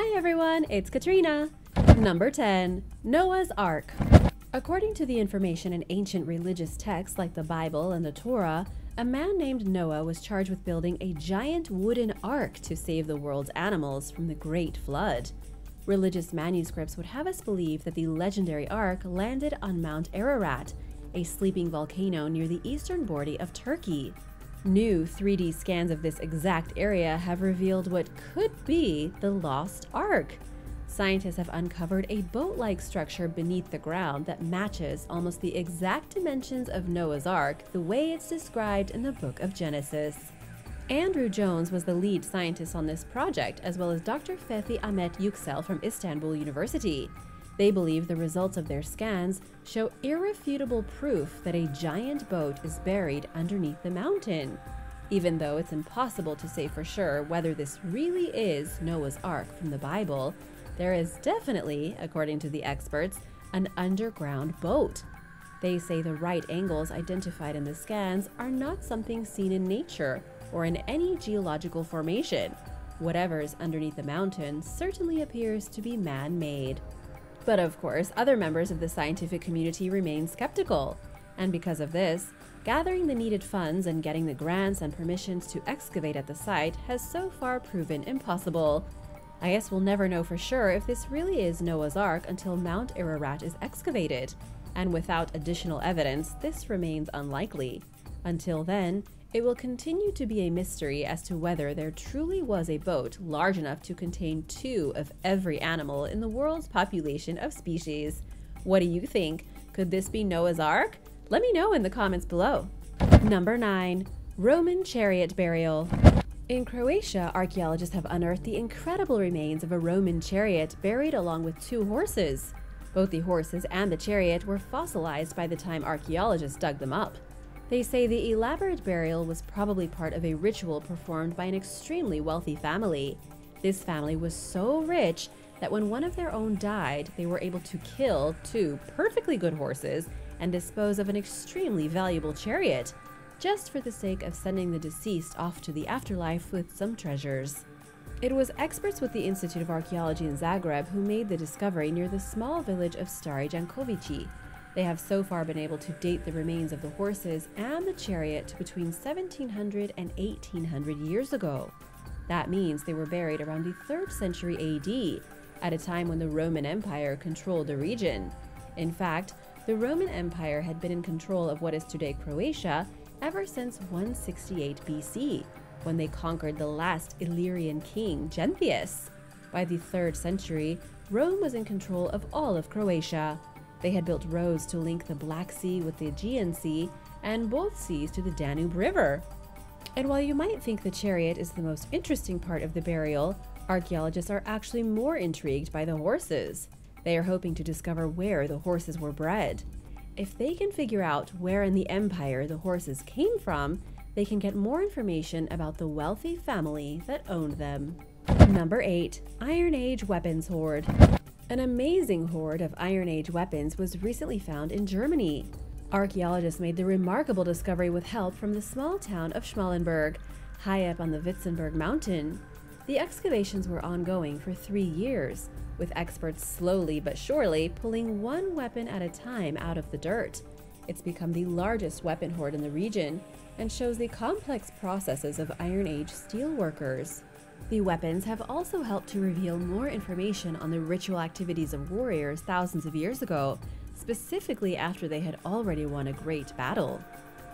Hi everyone, it's Katrina. Number 10 Noah's Ark. According to the information in ancient religious texts like the Bible and the Torah, a man named Noah was charged with building a giant wooden ark to save the world's animals from the Great Flood. Religious manuscripts would have us believe that the legendary ark landed on Mount Ararat, a sleeping volcano near the eastern border of Turkey. New 3D scans of this exact area have revealed what could be the Lost Ark. Scientists have uncovered a boat like structure beneath the ground that matches almost the exact dimensions of Noah's Ark the way it's described in the book of Genesis. Andrew Jones was the lead scientist on this project, as well as Dr. Fethi Ahmet Yüksel from Istanbul University. They believe the results of their scans show irrefutable proof that a giant boat is buried underneath the mountain. Even though it's impossible to say for sure whether this really is Noah's Ark from the Bible, there is definitely, according to the experts, an underground boat. They say the right angles identified in the scans are not something seen in nature or in any geological formation. Whatever's underneath the mountain certainly appears to be man made. But of course, other members of the scientific community remain skeptical. And because of this, gathering the needed funds and getting the grants and permissions to excavate at the site has so far proven impossible. I guess we'll never know for sure if this really is Noah's Ark until Mount Ararat is excavated, and without additional evidence, this remains unlikely. Until then, it will continue to be a mystery as to whether there truly was a boat large enough to contain two of every animal in the world's population of species. What do you think? Could this be Noah's Ark? Let me know in the comments below. Number 9. Roman Chariot Burial in Croatia, archaeologists have unearthed the incredible remains of a Roman chariot buried along with two horses. Both the horses and the chariot were fossilized by the time archaeologists dug them up. They say the elaborate burial was probably part of a ritual performed by an extremely wealthy family. This family was so rich that when one of their own died, they were able to kill two perfectly good horses and dispose of an extremely valuable chariot, just for the sake of sending the deceased off to the afterlife with some treasures. It was experts with the Institute of Archaeology in Zagreb who made the discovery near the small village of Stari Jankovici, they have so far been able to date the remains of the horses and the chariot to between 1700 and 1800 years ago. That means they were buried around the 3rd century AD, at a time when the Roman Empire controlled the region. In fact, the Roman Empire had been in control of what is today Croatia ever since 168 BC, when they conquered the last Illyrian king, Genthius. By the 3rd century, Rome was in control of all of Croatia. They had built roads to link the Black Sea with the Aegean Sea and both seas to the Danube River. And while you might think the chariot is the most interesting part of the burial, archaeologists are actually more intrigued by the horses. They are hoping to discover where the horses were bred. If they can figure out where in the empire the horses came from, they can get more information about the wealthy family that owned them. Number 8. Iron Age Weapons Hoard an amazing hoard of Iron Age weapons was recently found in Germany. Archaeologists made the remarkable discovery with help from the small town of Schmallenberg, high up on the Wilzenberg mountain. The excavations were ongoing for three years, with experts slowly but surely pulling one weapon at a time out of the dirt. It's become the largest weapon hoard in the region and shows the complex processes of Iron Age steelworkers. The weapons have also helped to reveal more information on the ritual activities of warriors thousands of years ago, specifically after they had already won a great battle.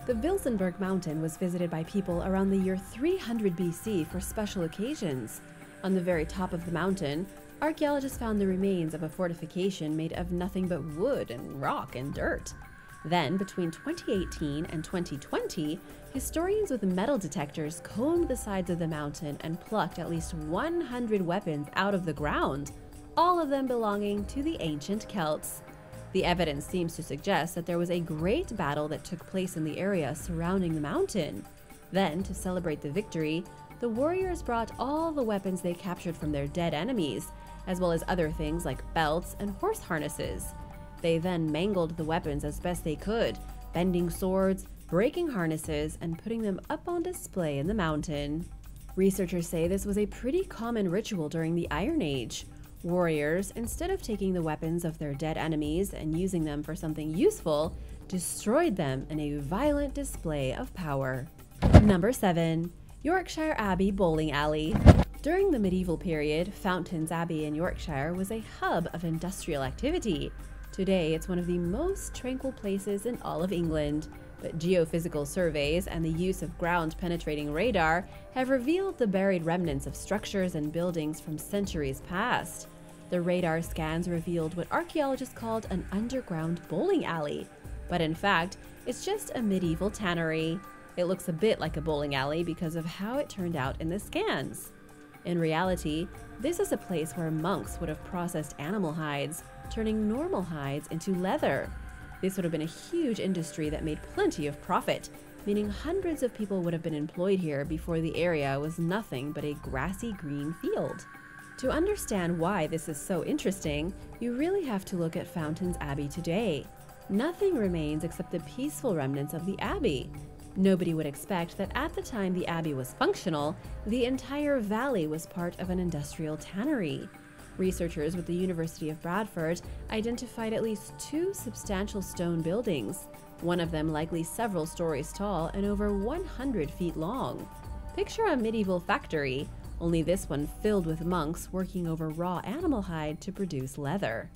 The Wilzenberg mountain was visited by people around the year 300 BC for special occasions. On the very top of the mountain, archaeologists found the remains of a fortification made of nothing but wood and rock and dirt. Then, between 2018 and 2020, historians with metal detectors combed the sides of the mountain and plucked at least 100 weapons out of the ground, all of them belonging to the ancient Celts. The evidence seems to suggest that there was a great battle that took place in the area surrounding the mountain. Then, to celebrate the victory, the warriors brought all the weapons they captured from their dead enemies, as well as other things like belts and horse harnesses. They then mangled the weapons as best they could, bending swords, breaking harnesses, and putting them up on display in the mountain. Researchers say this was a pretty common ritual during the Iron Age. Warriors, instead of taking the weapons of their dead enemies and using them for something useful, destroyed them in a violent display of power. Number 7. Yorkshire Abbey Bowling Alley. During the medieval period, Fountains Abbey in Yorkshire was a hub of industrial activity. Today, it's one of the most tranquil places in all of England, but geophysical surveys and the use of ground penetrating radar have revealed the buried remnants of structures and buildings from centuries past. The radar scans revealed what archaeologists called an underground bowling alley, but in fact, it's just a medieval tannery. It looks a bit like a bowling alley because of how it turned out in the scans. In reality, this is a place where monks would have processed animal hides, turning normal hides into leather. This would have been a huge industry that made plenty of profit, meaning hundreds of people would have been employed here before the area was nothing but a grassy green field. To understand why this is so interesting, you really have to look at Fountains Abbey today. Nothing remains except the peaceful remnants of the abbey. Nobody would expect that at the time the abbey was functional, the entire valley was part of an industrial tannery. Researchers with the University of Bradford identified at least two substantial stone buildings, one of them likely several stories tall and over 100 feet long. Picture a medieval factory, only this one filled with monks working over raw animal hide to produce leather.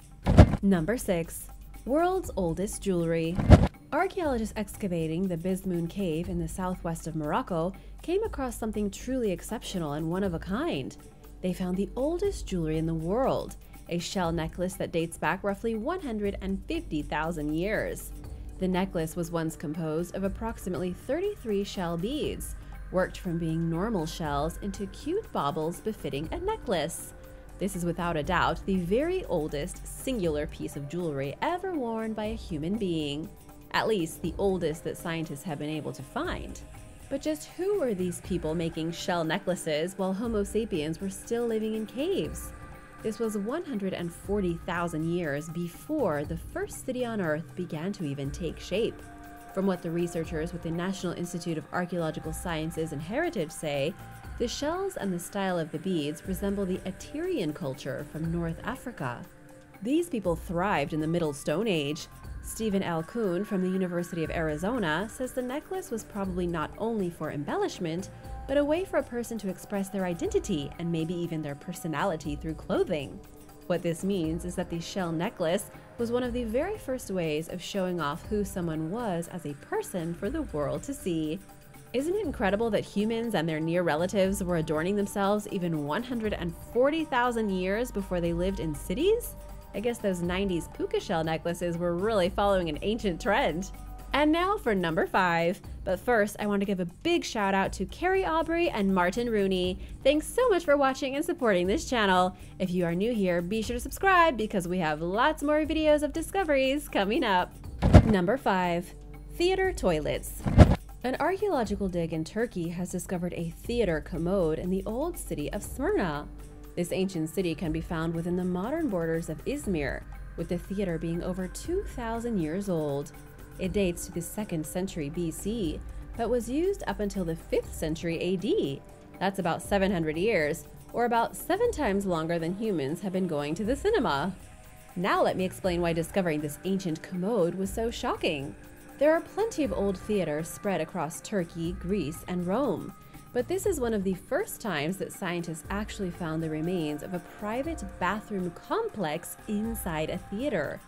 Number 6. World's Oldest Jewelry Archaeologists excavating the Bizmoune Cave in the southwest of Morocco came across something truly exceptional and one of a kind they found the oldest jewelry in the world, a shell necklace that dates back roughly 150,000 years. The necklace was once composed of approximately 33 shell beads, worked from being normal shells into cute baubles befitting a necklace. This is without a doubt the very oldest singular piece of jewelry ever worn by a human being, at least the oldest that scientists have been able to find. But just who were these people making shell necklaces while Homo sapiens were still living in caves? This was 140,000 years before the first city on Earth began to even take shape. From what the researchers with the National Institute of Archaeological Sciences and Heritage say, the shells and the style of the beads resemble the Aterian culture from North Africa. These people thrived in the Middle Stone Age, Stephen L. Kuhn from the University of Arizona says the necklace was probably not only for embellishment, but a way for a person to express their identity and maybe even their personality through clothing. What this means is that the shell necklace was one of the very first ways of showing off who someone was as a person for the world to see. Isn't it incredible that humans and their near relatives were adorning themselves even 140,000 years before they lived in cities? I guess those 90s puka shell necklaces were really following an ancient trend. And now for number five. But first, I want to give a big shout out to Carrie Aubrey and Martin Rooney. Thanks so much for watching and supporting this channel. If you are new here, be sure to subscribe because we have lots more videos of discoveries coming up. Number five, theater toilets. An archaeological dig in Turkey has discovered a theater commode in the old city of Smyrna. This ancient city can be found within the modern borders of Izmir, with the theater being over 2,000 years old. It dates to the 2nd century BC, but was used up until the 5th century AD. That's about 700 years, or about seven times longer than humans have been going to the cinema. Now let me explain why discovering this ancient commode was so shocking. There are plenty of old theaters spread across Turkey, Greece, and Rome. But this is one of the first times that scientists actually found the remains of a private bathroom complex inside a theater.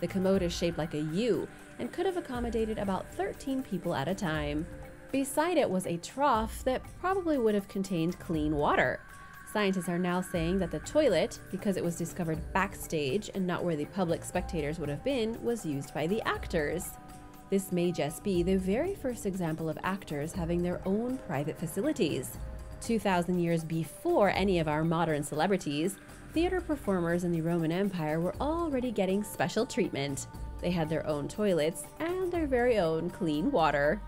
The commode is shaped like a U and could have accommodated about 13 people at a time. Beside it was a trough that probably would have contained clean water. Scientists are now saying that the toilet, because it was discovered backstage and not where the public spectators would have been, was used by the actors. This may just be the very first example of actors having their own private facilities. 2,000 years before any of our modern celebrities, theater performers in the Roman Empire were already getting special treatment. They had their own toilets and their very own clean water.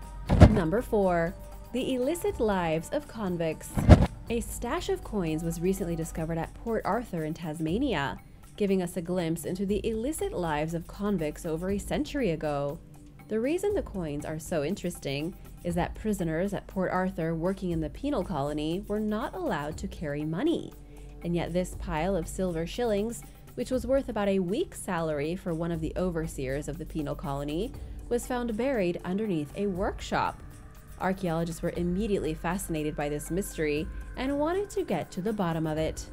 Number 4. The Illicit Lives of Convicts A stash of coins was recently discovered at Port Arthur in Tasmania, giving us a glimpse into the illicit lives of convicts over a century ago. The reason the coins are so interesting is that prisoners at Port Arthur working in the penal colony were not allowed to carry money. And yet, this pile of silver shillings, which was worth about a week's salary for one of the overseers of the penal colony, was found buried underneath a workshop. Archaeologists were immediately fascinated by this mystery and wanted to get to the bottom of it.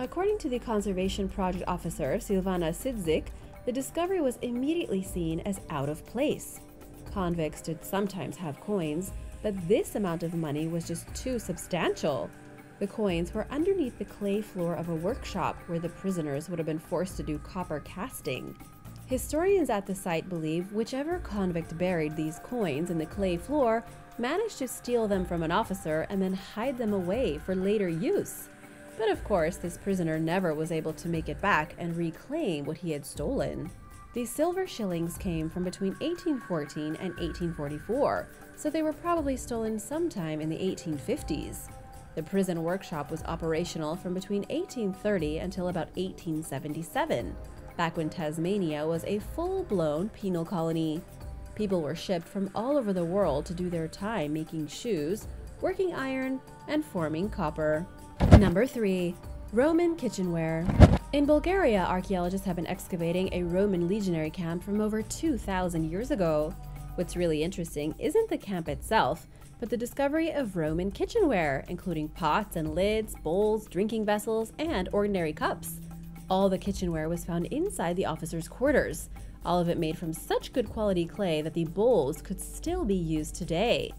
According to the Conservation Project officer, Silvana Sidzik, the discovery was immediately seen as out of place. Convicts did sometimes have coins, but this amount of money was just too substantial. The coins were underneath the clay floor of a workshop where the prisoners would have been forced to do copper casting. Historians at the site believe whichever convict buried these coins in the clay floor managed to steal them from an officer and then hide them away for later use. But of course, this prisoner never was able to make it back and reclaim what he had stolen. These silver shillings came from between 1814 and 1844, so they were probably stolen sometime in the 1850s. The prison workshop was operational from between 1830 until about 1877, back when Tasmania was a full blown penal colony. People were shipped from all over the world to do their time making shoes, working iron, and forming copper. Number 3. Roman kitchenware. In Bulgaria, archaeologists have been excavating a Roman legionary camp from over 2,000 years ago. What's really interesting isn't the camp itself, but the discovery of Roman kitchenware, including pots and lids, bowls, drinking vessels, and ordinary cups. All the kitchenware was found inside the officers' quarters, all of it made from such good quality clay that the bowls could still be used today.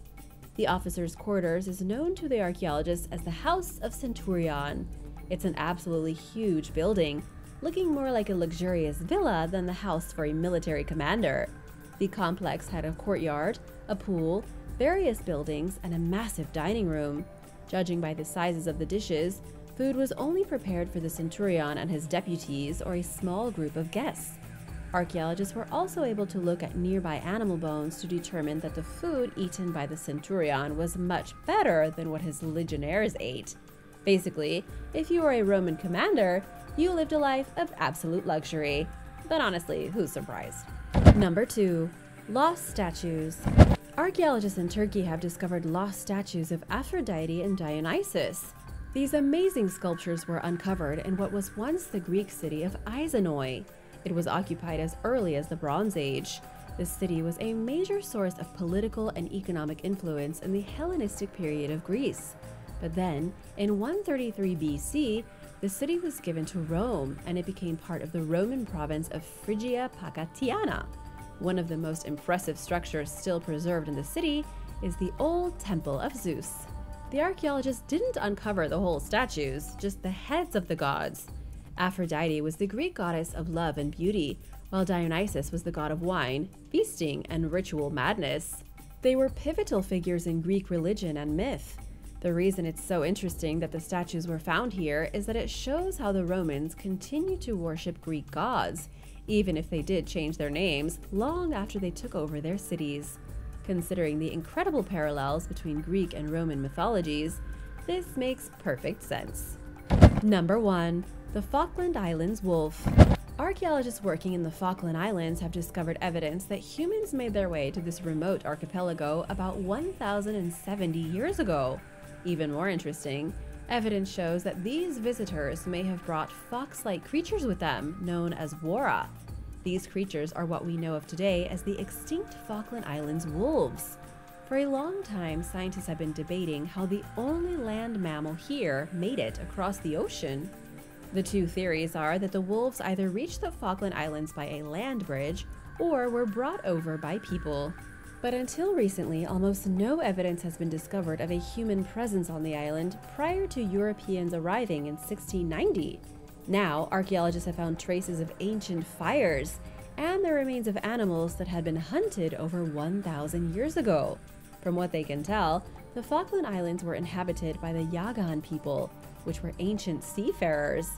The officers' quarters is known to the archaeologists as the House of Centurion. It's an absolutely huge building, looking more like a luxurious villa than the house for a military commander. The complex had a courtyard, a pool, various buildings, and a massive dining room. Judging by the sizes of the dishes, food was only prepared for the centurion and his deputies or a small group of guests. Archaeologists were also able to look at nearby animal bones to determine that the food eaten by the centurion was much better than what his legionnaires ate. Basically, if you were a Roman commander, you lived a life of absolute luxury. But honestly, who's surprised? Number 2. Lost Statues Archaeologists in Turkey have discovered lost statues of Aphrodite and Dionysus. These amazing sculptures were uncovered in what was once the Greek city of Aizanoi. It was occupied as early as the Bronze Age. The city was a major source of political and economic influence in the Hellenistic period of Greece. But then, in 133 BC, the city was given to Rome and it became part of the Roman province of Phrygia Pacatiana. One of the most impressive structures still preserved in the city is the old Temple of Zeus. The archaeologists didn't uncover the whole statues, just the heads of the gods. Aphrodite was the Greek goddess of love and beauty, while Dionysus was the god of wine, feasting, and ritual madness. They were pivotal figures in Greek religion and myth. The reason it's so interesting that the statues were found here is that it shows how the Romans continued to worship Greek gods, even if they did change their names long after they took over their cities. Considering the incredible parallels between Greek and Roman mythologies, this makes perfect sense. Number 1 the Falkland Islands wolf. Archaeologists working in the Falkland Islands have discovered evidence that humans made their way to this remote archipelago about 1,070 years ago. Even more interesting, evidence shows that these visitors may have brought fox like creatures with them, known as warrah. These creatures are what we know of today as the extinct Falkland Islands wolves. For a long time, scientists have been debating how the only land mammal here made it across the ocean the two theories are that the wolves either reached the Falkland Islands by a land bridge or were brought over by people. But until recently, almost no evidence has been discovered of a human presence on the island prior to Europeans arriving in 1690. Now, archaeologists have found traces of ancient fires and the remains of animals that had been hunted over 1,000 years ago. From what they can tell, the Falkland Islands were inhabited by the Yagan people, which were ancient seafarers.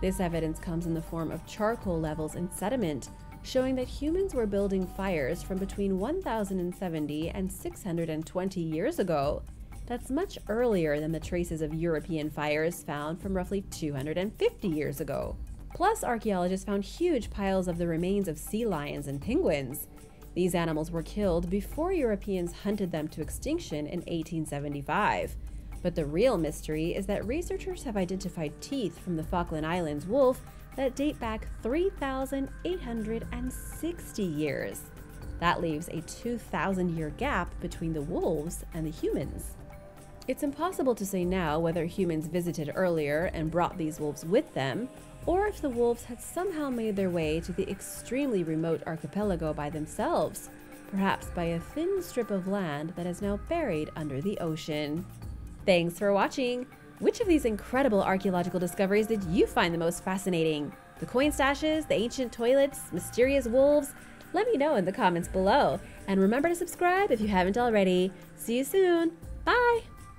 This evidence comes in the form of charcoal levels in sediment, showing that humans were building fires from between 1070 and 620 years ago. That's much earlier than the traces of European fires found from roughly 250 years ago. Plus, archaeologists found huge piles of the remains of sea lions and penguins. These animals were killed before Europeans hunted them to extinction in 1875. But the real mystery is that researchers have identified teeth from the Falkland Islands wolf that date back 3,860 years. That leaves a 2,000 year gap between the wolves and the humans. It's impossible to say now whether humans visited earlier and brought these wolves with them, or if the wolves had somehow made their way to the extremely remote archipelago by themselves, perhaps by a thin strip of land that is now buried under the ocean. Thanks for watching! Which of these incredible archaeological discoveries did you find the most fascinating? The coin stashes, the ancient toilets, mysterious wolves? Let me know in the comments below. And remember to subscribe if you haven't already. See you soon. Bye!